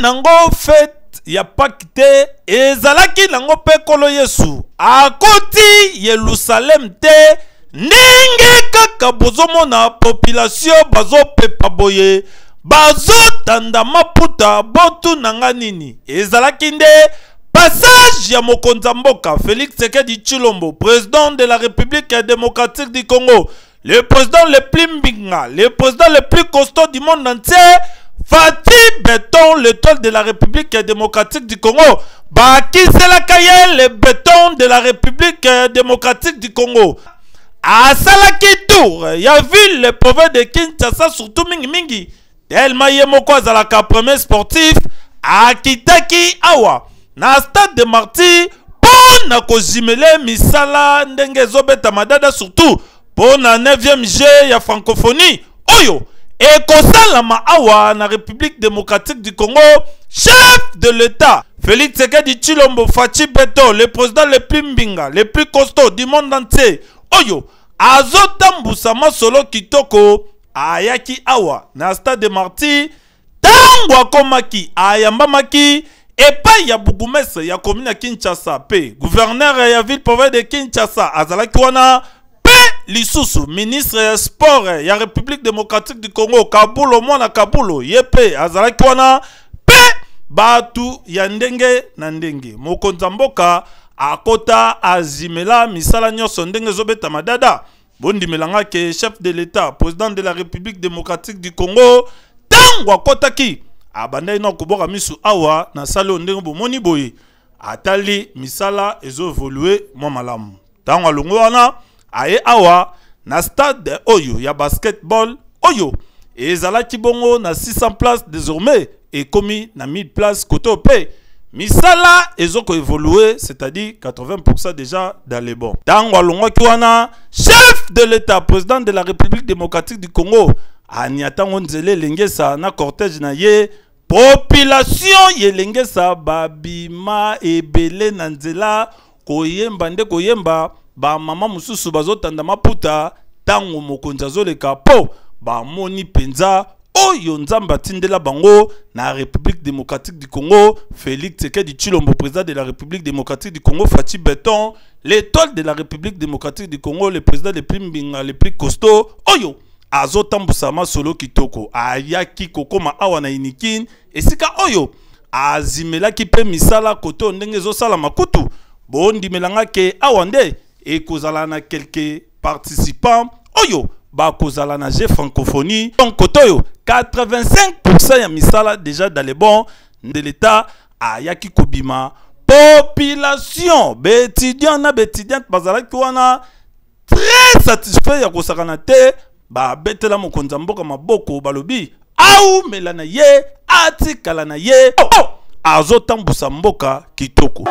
nango fete ya paki te ezalaki nango mpe nkolo yesu. Akoti yelusalemu te ndenge kaka bozomona populatio bazopepa boye. Bazotanda maputa botuna nga nini. Ezalaki nde passage ya mokonzi ya mboka félix sekedi chilombo président de la république démocratique du congo. Le président le plus mbinga le président le plus costaud du monde entier fati beton l'étoile de la république démocratique du congo. Bakiselaka ye le beton de la république démocratique du congo? Asalaki tour ya ville province de kinshasa surtout mingimingi tellement ye moko azalaka premier sportif akitaki awa. Na stade de martyr mpo na kozimele misala ndenge ezobetama dada surtout. Mpo na 9e g ya francophonie. Oyo ekosalama awa na république démocratique du congo chef de l'état. Félix sekedi chilombo faci beto le président le plus mbinga le plus costaud du monde entier. Oyo azotambusa masolo kitoko ayaki awa na stade de martyr ntango akomaki ayambamaki epai ya bugumestre ya ya kinshasa mpe guverner ya ville de kinshasa azalaki wana mpe lisusu ministre ya sport ya république démocratique du congo kabulo mwana kabulo ye mpe azalaki wana mpe bato ya ndenge na akota azimela misala nyonso ndenge ezobetama dada bondimelanga ke chef de l'état président de la république démocratique du congo ntango akotaki abandaki na koboka misu awa na sali oyo ndenge bomoni atali misala ezoevolue mwa malamu. Ntango alongo wana aye awa na stade oyo ya basketball oyo. Ezalaki bongo na 600 place désormais ekomi na 1000 place koto mpe misala ezokoevolue c'est-à-dire 80% déjà dans les bons ntango alongwaki wana chef de l'état président de la république démocratique du congo ania ntango nzela na cortège na ye population yelengesa babima ebele na nzela koyemba nde koyemba bamama mosusu bazotanda maputa ntango mokonzi azoleka. Mpo bamoni mpenza oyo nzambe atindela bango na république démocratique du congo félix tshisekedi tshilombo président de la république démocratique du congo faci beton l'étoile de la république démocratique du congo le président le plus mbinga le plus costaud oyo azotambusa masolo kitoko. Ayaki kokóma awa na inikin esika oyo azimelaki mpe misala kote oyo ndenge ezosalama kutu bondimelanga ke awa nde ekozala na quelque participant. Oyo bakozala na g francophonie. Donc kote oyo 85 ya misala déjà dans le bon de l'état ayaki kobima. Population baétudiant na baétudiante bazalaki wana très satisfait ya kosakana te. Babetela mokonzi ya mboka maboko balobi aumela na ye atikala na ye. Oh, oh, azotambusa mboka kitoko